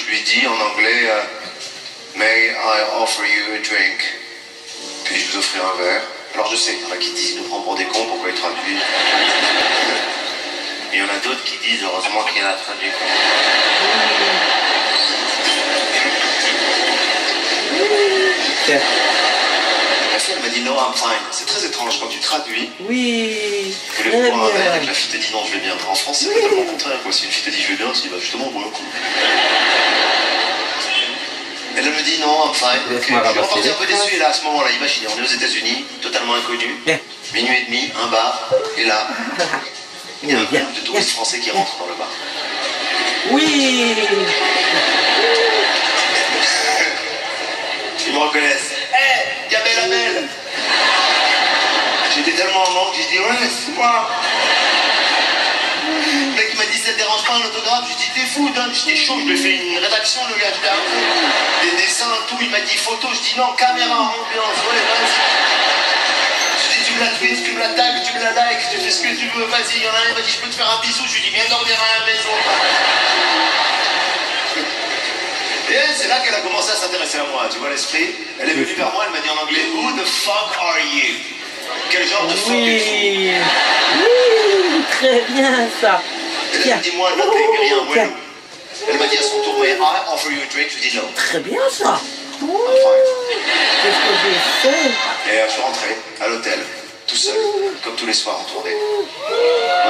je lui dis en anglais euh, May I offer you a drink? Puis je vous offrirai un verre. Alors je sais, il y en a qui disent nous prend pour des cons, pourquoi il traduit Et il y en a d'autres qui disent heureusement qu'il y en a traduit. Fille, elle m'a dit No, I'm fine. C'est très étrange quand tu traduis. Oui. Que le et que bien. la fille te dit non, je vais bien. En France, c'est totalement le contraire. Quoi. Si une fille te dit je vais bien, tu dis bah justement, un coup. Elle me dit non, I'm fine. Je suis reparti un peu déçu. Et là, à ce moment-là, imaginez, on est aux États-Unis, totalement inconnu. Minuit et demi, un bar. Et là, il y a un Oui, groupe de touristes français qui rentrent dans le bar. Oui. Ils me reconnaissent. Hé, Gabelle Abel J'étais tellement en manque, j'ai dit ouais, c'est moi. Le mec m'a dit ça te dérange pas un autographe Je dis t'es fou, donne. J'étais chaud, je lui ai fait une rédaction, le gars, j'étais un fou. Des dessins, tout, il m'a dit photo, je dis non, caméra, ambiance, ouais, vas-y. Je dis tu me la tweets, tu me la tags, tu me la likes, tu fais ce que tu veux, vas-y. Il y en a un, il m'a dit je peux te faire un bisou, je lui dis viens dormir à la maison. Et c'est là qu'elle a commencé à s'intéresser à moi, tu vois l'esprit Elle est venue vers moi, elle m'a dit en anglais Who the fuck are you? Quel genre de Oui. Oui. Très bien ça. Elle m'a Tiens. dit moi, non, t'es rien, well. Elle m'a dit à son tour, mais I offer you a drink, je dit non. Très bien ça. Qu'est-ce que j'ai fait? Et je suis rentré à l'hôtel, tout seul, comme tous les soirs en tournée. Ouais.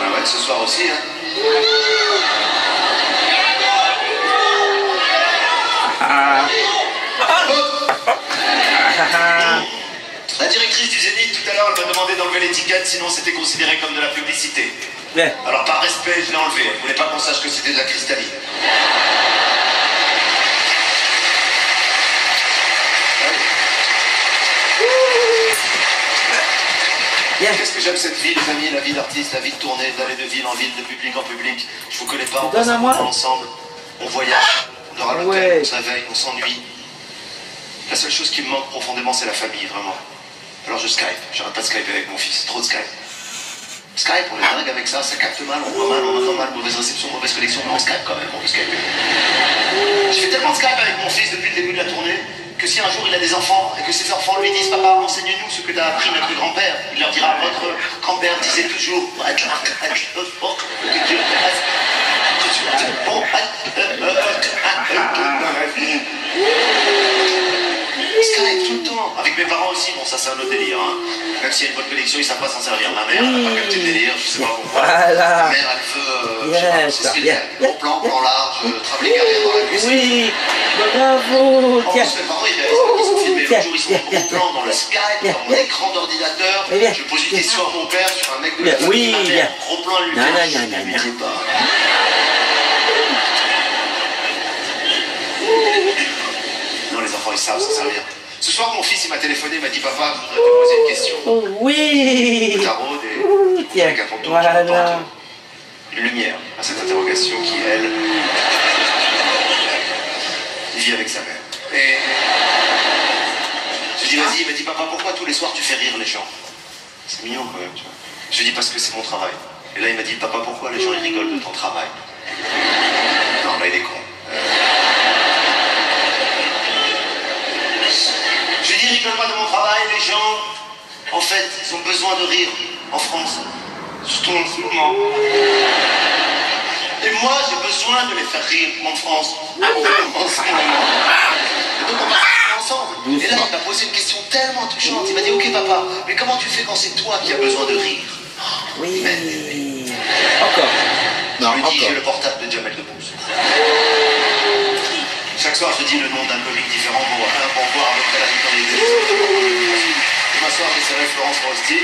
Ouais, ouais, ce soir aussi, hein. Ah. Ah. Du Zénith, tout à l'heure, elle m'a demandé d'enlever l'étiquette, sinon c'était considéré comme de la publicité. Alors par respect, je l'ai enlevé. Elle voulait pas qu'on sache que c'était de la cristalline. Qu'est-ce que j'aime cette vie, les amis, la vie d'artiste, la vie de tournée, d'aller de ville en ville, de public en public. Je vous connais pas, on Donne passe ensemble, on voyage, on dort à l'hôtel, Ouais. on se réveille, on s'ennuie. La seule chose qui me manque profondément, c'est la famille, vraiment. Alors je Skype, j'arrête pas de Skype avec mon fils, trop de Skype. Skype, on est dingue avec ça, ça capte mal, on voit mal, on entend mal, mauvaise réception, mauvaise connexion, mais on Skype quand même, on peut Skyper. Je fais tellement de Skype avec mon fils depuis le début de la tournée que si un jour il a des enfants et que ses enfants lui disent Papa, enseigne-nous ce que t'as appris notre grand-père, il leur dira Votre grand-père disait toujours Skype tout le temps, avec mes parents aussi, bon ça c'est un autre délire, hein. même s'il y a une bonne connexion, ils savent pas s'en servir. Ma mère, elle n'a pas capté le délire, je sais pas pourquoi. Voilà. Ma mère, elle veut, euh, je sais pas, Yes, c'est ce fait. Gros plan, plan large, euh, travelling arrière dans la cuisine. Oui. Bravo. En plus, mes parents, ils réalisent pas qu'ils sont filmés. L'autre jour, ils sont en plan dans le Skype, dans mon écran d'ordinateur. Eh Je pose une question à mon père sur un mec de la famille oui, ma mère. Gros plan, lui Non, non, je non, non, non. dis pas. Non, les enfants, ils savent s'en servir. Ce soir, mon fils, il m'a téléphoné, il m'a dit Papa, je voudrais te poser une question. Oh, Oui. Tarot, des... Ouh, Tiens. avec un Voilà. Une lumière à cette interrogation qui, elle, vit avec sa mère. Et je lui dis Vas-y, il m'a dit Papa, pourquoi tous les soirs tu fais rire les gens? C'est mignon quand même, tu vois. Je lui dis Parce que c'est mon travail. Et là, il m'a dit Papa, pourquoi les gens ils rigolent de ton travail? Non, là, il est con. Fait, ils ont besoin de rire en France. Surtout en ce moment. Et moi, j'ai besoin de les faire rire en France. En ce moment. Et donc, on va rire ensemble. Et là, il m'a posé une question tellement touchante. Il m'a dit, ok, papa, mais comment tu fais quand c'est toi qui as besoin de rire? Oui. Encore. Non, Je lui dis, j'ai le portable de Jamel Debbouze. Chaque soir, je dis le nom d'un comique différent pour, un, pour voir à peu près la notoriété. Je m'assois, j'essaierai Florence Foresti.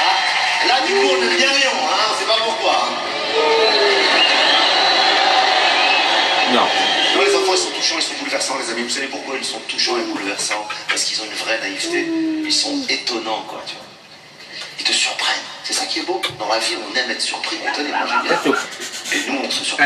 Ah, là, du coup, on est bien Léon, hein, on sait pas pourquoi. hein. Non. Non, les enfants, ils sont touchants, ils sont bouleversants, les amis. Vous savez pourquoi ils sont touchants et bouleversants? Parce qu'ils ont une vraie naïveté. Ils sont étonnants, quoi, tu vois. Ils te surprennent. C'est ça qui est beau. Dans la vie, on aime être surpris, étonné. Moi, j'aime bien. Et nous, on se surprend.